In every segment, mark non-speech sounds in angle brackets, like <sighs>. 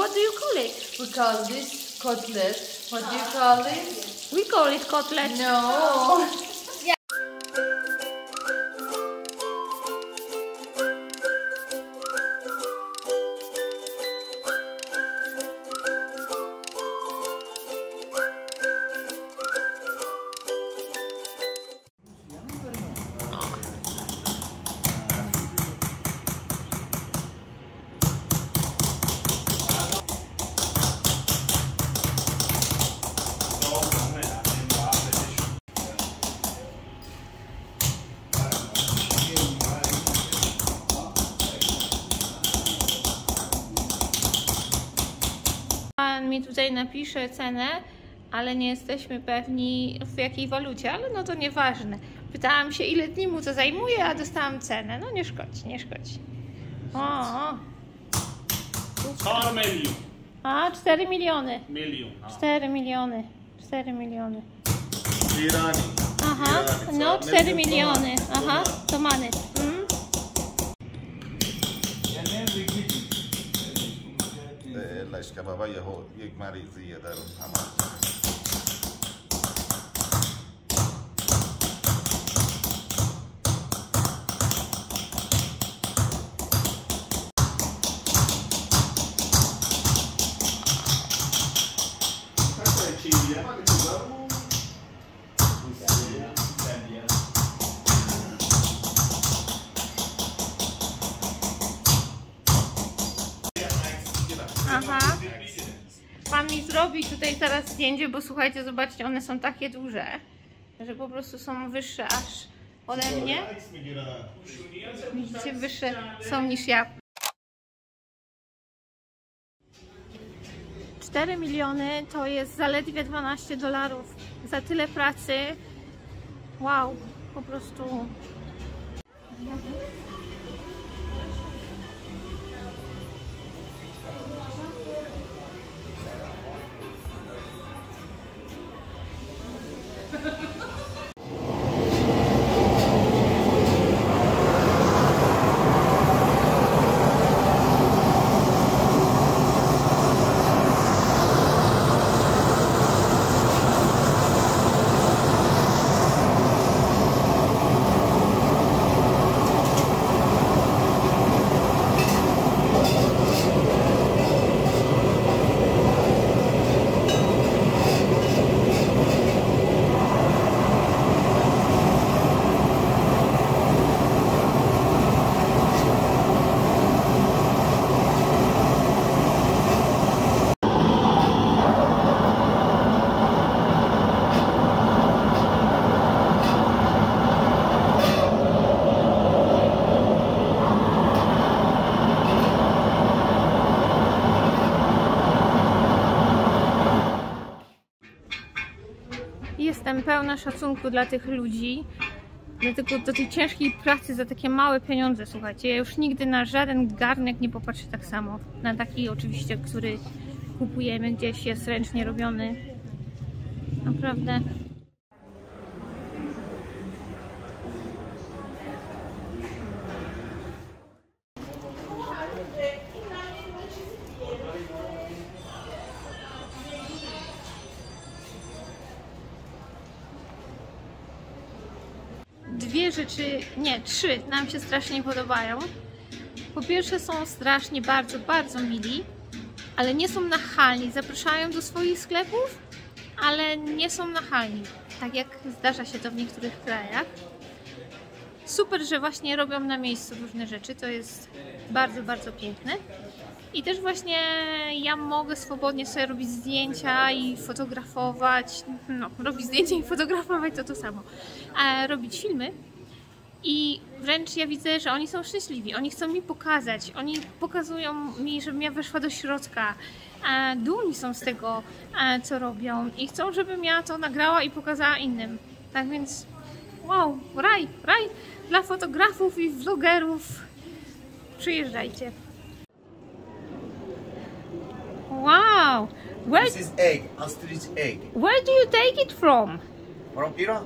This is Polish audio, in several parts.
what do you call it? We call this cutlet. What do you ah. call it? We call it cutlet. No. <laughs> mi tutaj napisze cenę, ale nie jesteśmy pewni w jakiej walucie, ale no to nieważne. Pytałam się, ile dni mu to zajmuje, a dostałam cenę. No nie szkodzi, nie szkodzi. O, o. 4 miljoen. A, 4 miliony. Miljoen. ja. 4 miliony. 4 miliony. Irani. Aha, no Co? 4 Milyon miliony. Aha, to many. لشکر بابا یه یک مریضیه در اون همه zdjęcie, bo słuchajcie, zobaczcie, one są takie duże, że po prostu są wyższe aż ode mnie. Widzicie, wyższe są niż ja. 4 miliony to jest zaledwie 12 dolarów za tyle pracy. Wow, po prostu Pełna szacunku dla tych ludzi, dlatego do tej ciężkiej pracy za takie małe pieniądze, słuchajcie. Ja już nigdy na żaden garnek nie popatrzę tak samo. Na taki oczywiście, który kupujemy gdzieś, jest ręcznie robiony. Naprawdę. Dwie rzeczy, nie, trzy nam się strasznie podobają. Po pierwsze są strasznie bardzo, bardzo mili, ale nie są nachalni. Zapraszają do swoich sklepów, ale nie są nachalni. Tak jak zdarza się to w niektórych krajach. Super, że właśnie robią na miejscu różne rzeczy. To jest bardzo, bardzo piękne. I też właśnie ja mogę swobodnie sobie robić zdjęcia i fotografować. No, robić zdjęcia i fotografować to to samo. Robić filmy. I wręcz ja widzę, że oni są szczęśliwi. Oni chcą mi pokazać. Oni pokazują mi, żebym ja weszła do środka. A dumni są z tego, co robią. I chcą, żebym ja to nagrała i pokazała innym. Tak więc wow, raj, raj dla fotografów i vlogerów. Przyjeżdżajcie. Wow. Where, this is egg, ostrich egg. Where do you take it from? From Iran.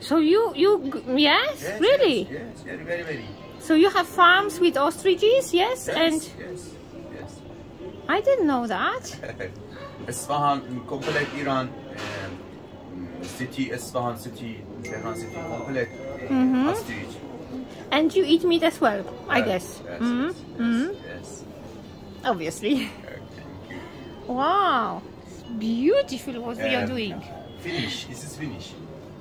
So you, you, yes, yes really? Yes, yes, very, very, very. So you have farms with ostriches, yes? yes and yes, yes. I didn't know that. <laughs> Isfahan, complete Iran, um, city, Isfahan city, Tehran city, complete uh, mm -hmm. ostrich. And you eat meat as well, I guess. Yes, mm -hmm. yes, mm -hmm. yes. Obviously. <laughs> yes. Thank you. Wow. It's beautiful what we are Um, doing. Finish. This is finish.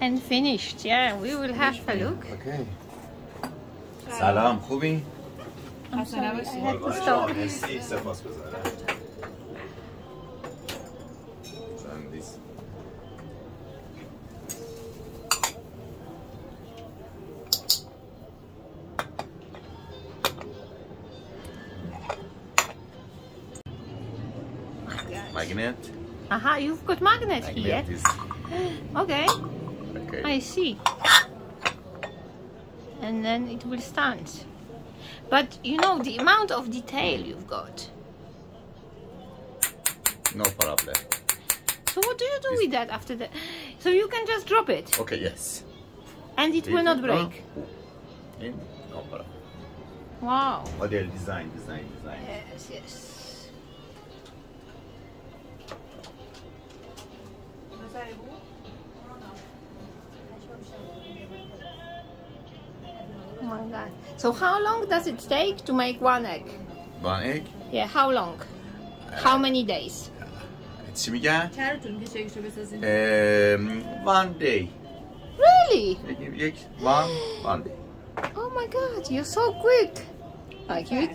And finished. Yeah, we will have a look. Okay. سلام خوبی؟ I'm sorry, I had to stop. Magnet. Aha, you've got magnet here. Magnet is Okay, okay. I see. And then it will stand. But you know the amount of detail you've got. No problem. So what do you do with that after that? So you can just drop it Okay, yes. and it will not break. In? No problem. Wow. Model design, design, design. Yes, yes. Oh my god. So how long does it take to make one egg? One egg. Yeah, how long? How many days? چی میگن؟ چند طول میکشه اگه شو بسازیم Um, one day. Really? یک- یک one, one day. <gasps> Oh my god, you're so quick. Like you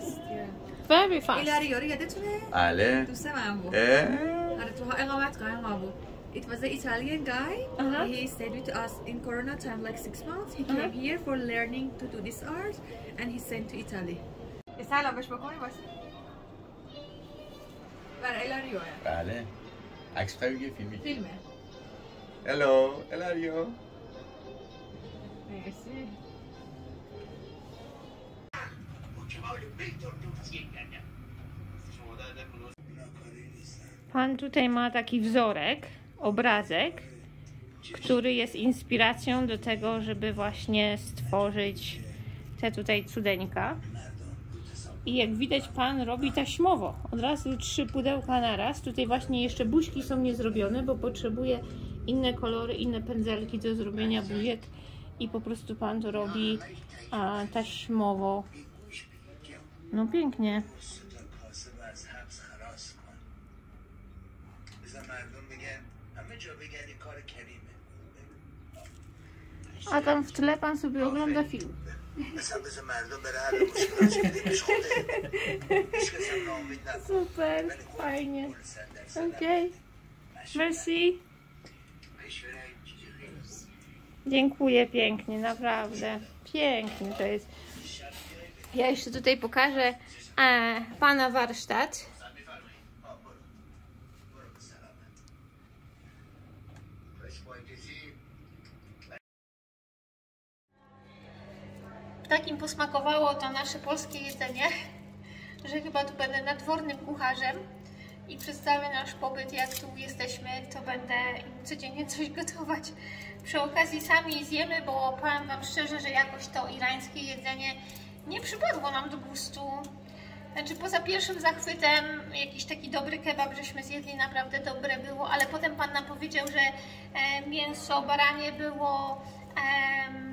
very fast. ایلاری یارو یادتونه بله. دوست من بود اه، آره تو اقامتگاه ما بود It was an Italian guy. Uh-huh. He stayed with us in Corona time, like six months. He came Uh-huh. here for learning to do this art, and he sent to Italy. سلام بهش بکنی باشه. برای ایلاریو بله. عکس خواهی بگیر فیلمی. فیلمه. Hello, Elario. مرسی. Pan tutaj ma taki wzorek, obrazek, który jest inspiracją do tego, żeby właśnie stworzyć te tutaj cudeńka. I jak widać, pan robi taśmowo. Od razu trzy pudełka na raz. Tutaj właśnie jeszcze buźki są niezrobione, bo potrzebuje inne kolory, inne pędzelki do zrobienia buziek. I po prostu pan to robi a, taśmowo. No pięknie. A tam w tle pan sobie ogląda film. Super, fajnie. Okej. Okay. Merci. Dziękuję pięknie, naprawdę. Pięknie to jest. Ja jeszcze tutaj pokażę e, pana warsztat. Takim posmakowało to nasze polskie jedzenie, że chyba tu będę nadwornym kucharzem i przez cały nasz pobyt, jak tu jesteśmy, to będę im codziennie coś gotować. Przy okazji sami zjemy, bo powiem Wam szczerze, że jakoś to irańskie jedzenie nie przypadło nam do gustu. Znaczy poza pierwszym zachwytem jakiś taki dobry kebab żeśmy zjedli, naprawdę dobre było, ale potem Pan nam powiedział, że e, mięso baranie było, em,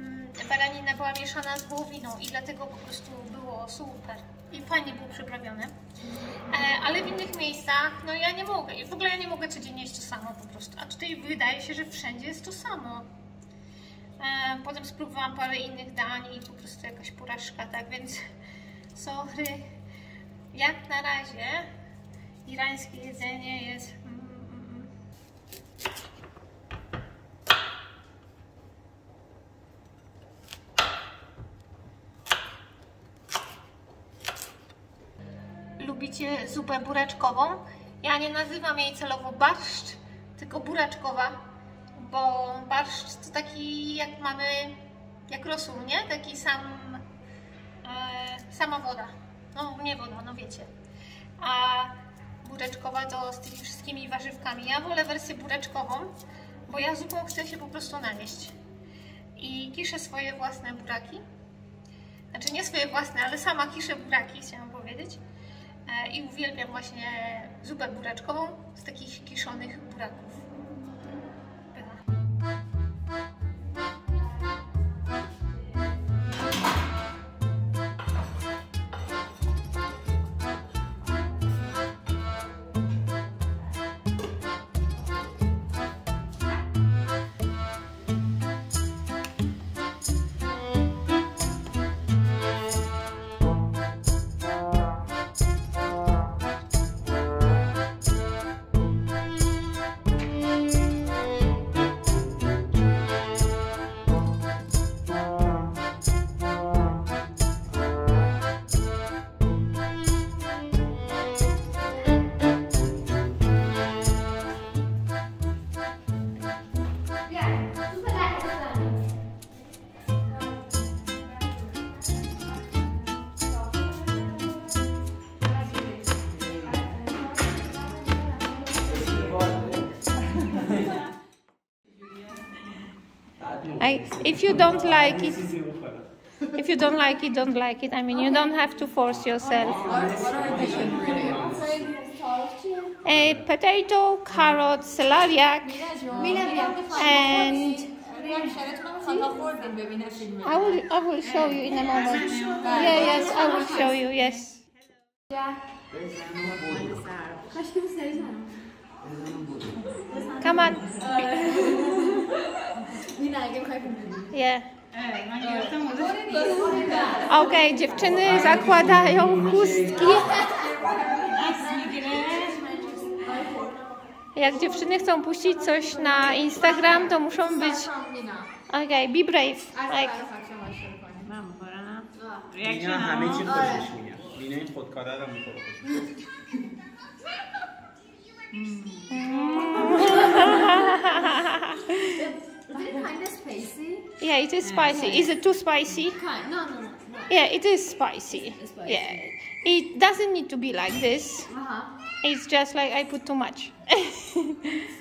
baranina była mieszana z wołowiną i dlatego po prostu było super i fajnie było przyprawione. E, ale w innych miejscach, no ja nie mogę i w ogóle ja nie mogę codziennie jeść to samo po prostu, a tutaj wydaje się, że wszędzie jest to samo. E, Potem spróbowałam parę innych dań i po prostu jakaś porażka, tak więc sorry. Jak na razie irańskie jedzenie jest. Lubicie zupę buraczkową? Ja nie nazywam jej celowo barszcz, tylko buraczkowa, bo barszcz to taki jak mamy, jak rosół, nie? Taki sam, e, sama woda. No nie woda, no wiecie. A bureczkowa to z tymi wszystkimi warzywkami. Ja wolę wersję bureczkową, bo ja zupą chcę się po prostu najeść. I kiszę swoje własne buraki. Znaczy nie swoje własne, ale sama kiszę buraki, chciałam powiedzieć. E, I uwielbiam właśnie zupę buraczkową z takich kiszonych buraków. I, if you don't like it, if you don't like it, don't like it. I mean, you don't have to force yourself. A potato, carrot, celeriac, and I will, I will show you in a moment. Yeah, yes, I will show you. Yes. Come on. Yeah. Okej, dziewczyny zakładają chustki. Jak dziewczyny chcą puścić coś na Instagram, to muszą być. Okej, be brave. Like, اینا همه چی خوشش میاد اینا این خودکاره رو میخوره kind of spicy. yeah, it is spicy. Is it too spicy? Kind. No, no, no. no. Yeah, it is spicy. Yeah, it doesn't need to be like this. Uh-huh. It's just like I put too much. <laughs>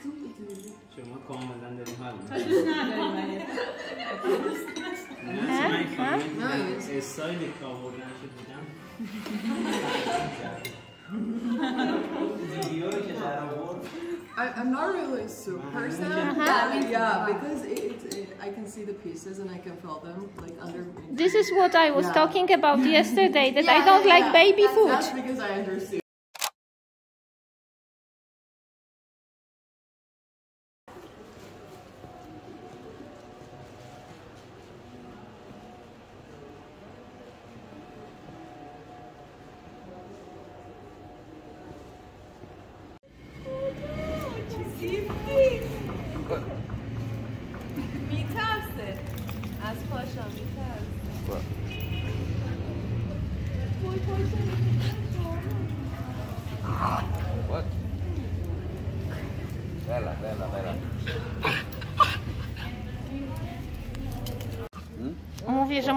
I, am not really a soup person, uh -huh. but yeah, because it, it, it, I can see the pieces and I can feel them like under. This is what I was yeah. talking about <laughs> yesterday that yeah, I don't yeah, like baby that's, food. That's because I understand.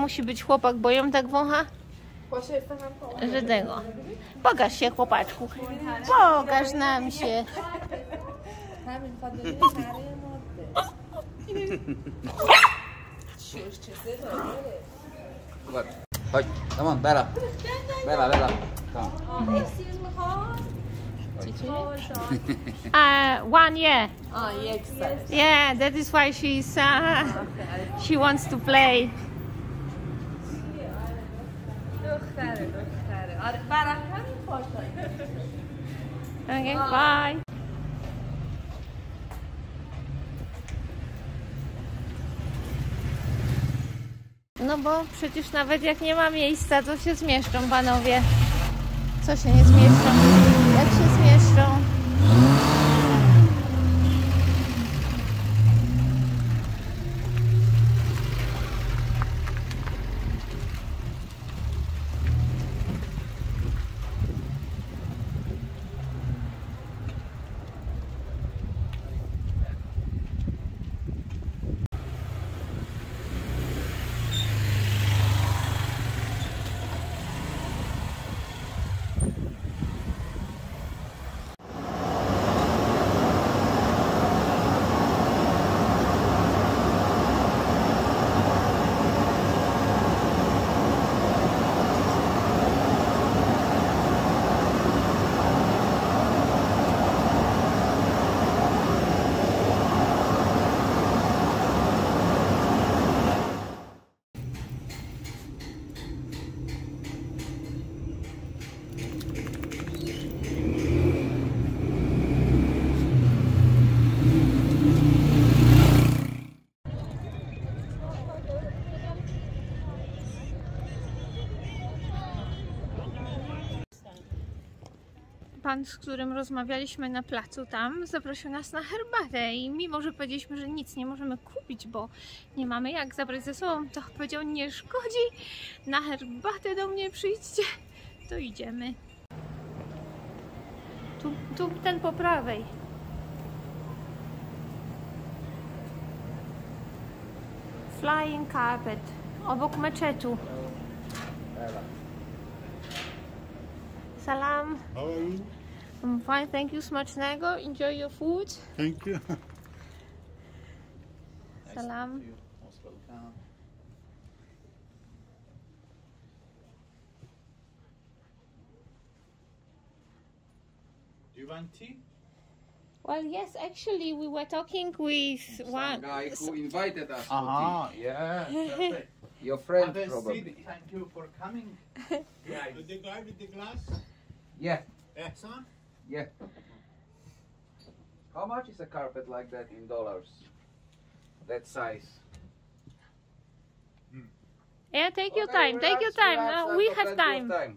Musi być chłopak, bo ją tak wącha. Że tego. Pokaż się, chłopaczku. Pokaż nam się. Look. Come on, Bella. Bella, Bella. Come. Uh, one year. Ah, yeah, exactly. Yeah, that is why she's uh, she wants to play. دختره دختره آره برای همین پاشا Okay, bye. No bo przecież nawet jak nie ma miejsca, to się zmieszczą panowie. Co się nie zmieszczą? Jak się zmieszczą? Pan, z którym rozmawialiśmy na placu tam, zaprosił nas na herbatę i mimo, że powiedzieliśmy, że nic nie możemy kupić, bo nie mamy jak zabrać ze sobą, to powiedział, nie szkodzi, na herbatę do mnie przyjdźcie, to idziemy. Tu, tu ten po prawej. Flying carpet, obok meczetu. Salam. How? I'm fine, thank you smacznego. Enjoy your food. Thank you. Salam. Most. Do you want tea? Well, yes, actually, we were talking with Some one. guy who invited us. to Uh-huh, yeah. Your friend, Have a probably. seat. Thank you for coming. <laughs> yeah. The guy with the glass? Yeah, Ehsan? Yeah. How much is a carpet like that in dollars? That size. Yeah, take your Okay, time, take your relax, time. relax, I've we have of time.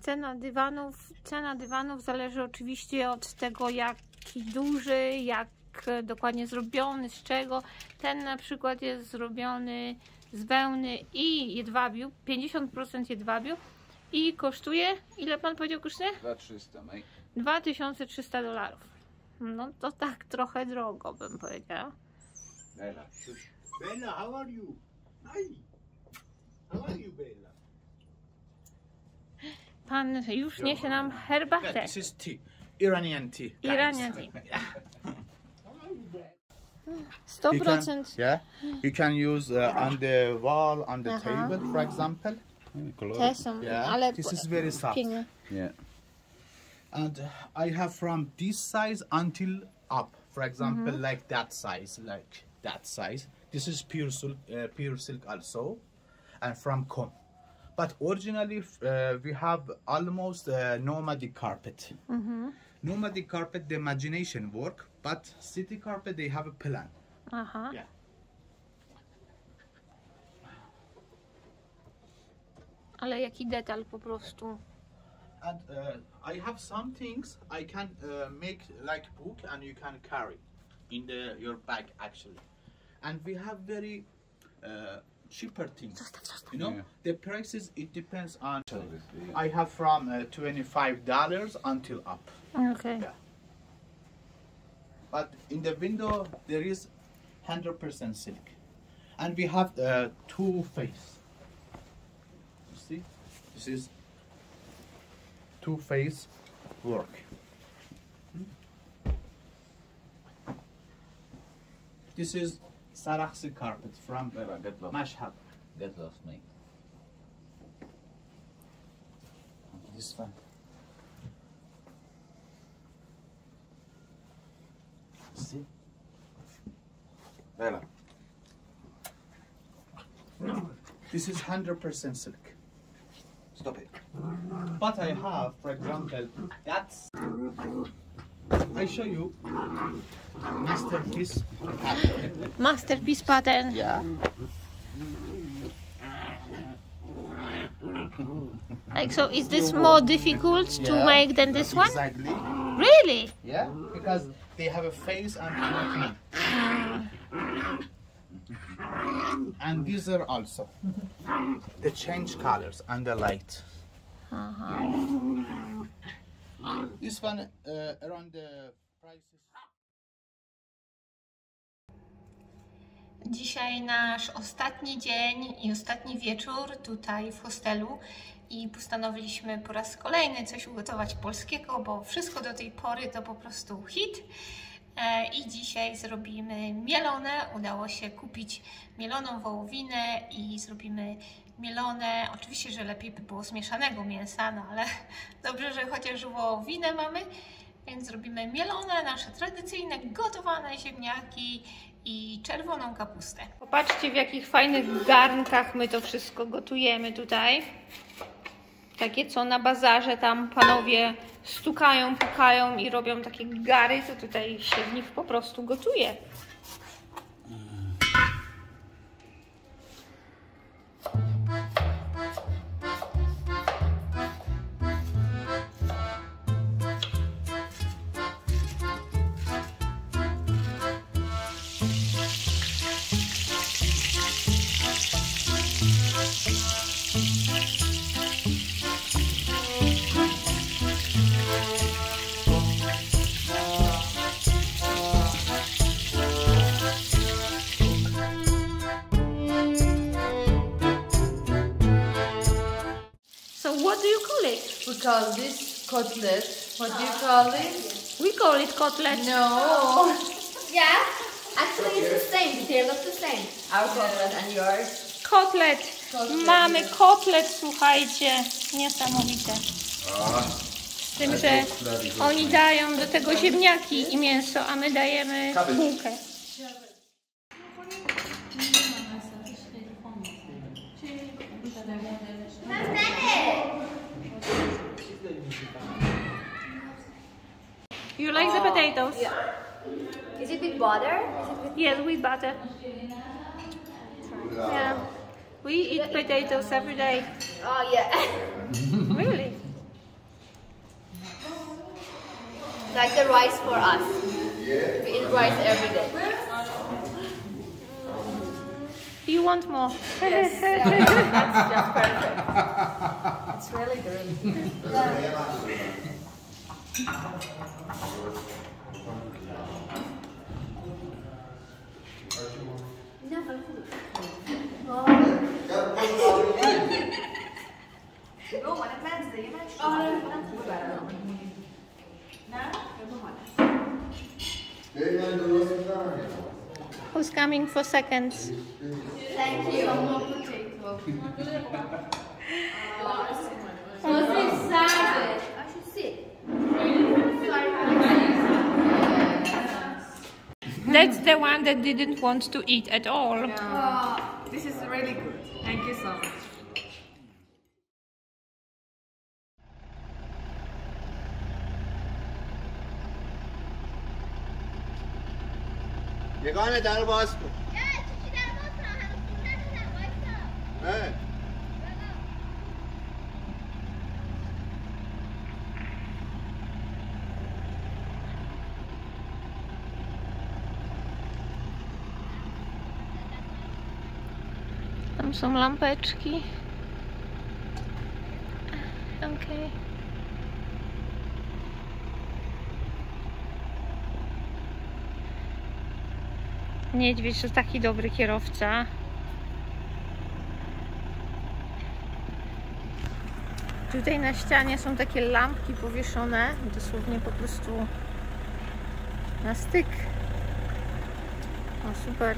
Cena dywanów, cena dywanów zależy oczywiście od tego, jaki duży, jak e, dokładnie zrobiony, z czego. Ten na przykład jest zrobiony z wełny i jedwabiu, 50% jedwabiu i kosztuje, ile pan powiedział kosztuje? 2300, mate. 2300 dolarów. No to tak trochę drogo bym powiedziała. Bella. Bella, how are you? Hi. How are you, Bella? Pan już niesie nam herbatę. This is tea. Iranian tea. Iranian tea. <laughs> How are you, Bella? 100% Yeah, you can use uh, on the wall, on the Uh-huh. table, for example. Te są, Yeah, ale this is very soft. pięknie. Yeah. And I have from this size until up. For example, like that size, like that size. This is pure silk, uh, pure silk also, and from comb. But originally, uh, we have almost uh, nomadic carpet. Nomadic carpet, the imagination work, but city carpet, they have a plan. Aha. Yeah. Ale jaki detal po prostu. And uh, I have some things I can uh, make like book and you can carry in the your bag actually. And we have very uh, cheaper things. You know, Yeah. the prices it depends on. Obviously, I have from uh, twenty five dollars until up. Okej. Yeah. But in the window there is hundred percent silk, and we have uh, two face. This is two-phase work. This is Saraxi carpet from Mashhad. Get lost me. This one. See? This is 100% silk. Stop it. But I have, for example, that's. I show you masterpiece. Masterpiece pattern. Yeah. Like so is this more difficult to Yeah, make than this one? Exactly. Really? Yeah, because they have a face and a <sighs> <laughs> And these are also the change colors the light. This one uh, around the prices. Dzisiaj nasz ostatni dzień i ostatni wieczór tutaj w hostelu i postanowiliśmy po raz kolejny coś ugotować polskiego, bo wszystko do tej pory to po prostu hit. E, I dzisiaj zrobimy mielone. Udało się kupić mieloną wołowinę i zrobimy mielone. Oczywiście, że lepiej by było zmieszanego mięsa, no ale <laughs> dobrze, że chociaż wołowinę mamy. Więc zrobimy mielone, nasze tradycyjne gotowane ziemniaki i czerwoną kapustę. Popatrzcie w jakich fajnych garnkach my to wszystko gotujemy tutaj. Takie co na bazarze tam panowie stukają, pukają i robią takie gary, to tutaj się w nich po prostu gotuje. Call this cutlet. What do you call it? We call it cutlet. No. <laughs> yeah. Actually, it's the same. They look the same. Our cutlet and yours. Kotlet. Kotlet, Mamy kotlet, słuchajcie. Niesamowite. Z tym, że oni dają do tego ziemniaki i mięso, a my dajemy bułkę. Like the potatoes? Is it with butter? Is it with Yes, with butter. Yeah. We eat potatoes every day. Oh yeah. <laughs> <laughs> Really? like the rice for us. We eat rice every day. You want more? Yes. <laughs> That's just perfect. It's really good. Who's coming for seconds? Thank you. What's inside? That's the one that didn't want to eat at all. This is really good. Thank you so much. یگانه در باز کن اه. Tam są lampeczki. Okej. Niedźwiedź to taki dobry kierowca. Tutaj na ścianie są takie lampki powieszone, dosłownie po prostu na styk. O, super.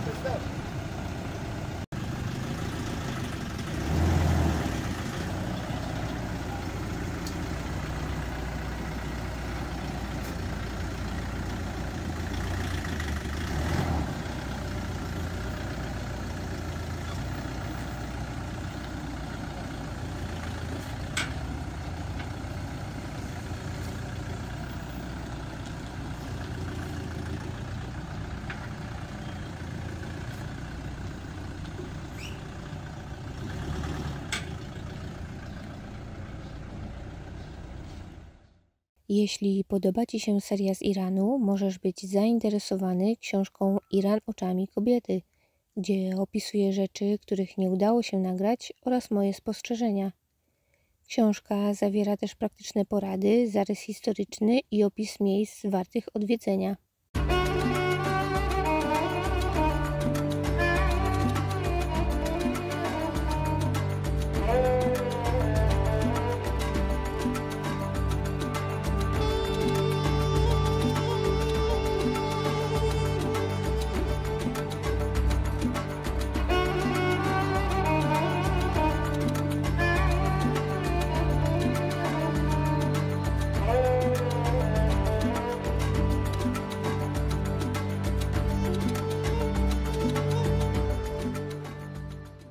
stop, stop. Jeśli podoba Ci się seria z Iranu, możesz być zainteresowany książką Iran oczami kobiety, gdzie opisuję rzeczy, których nie udało się nagrać oraz moje spostrzeżenia. Książka zawiera też praktyczne porady, zarys historyczny i opis miejsc wartych odwiedzenia.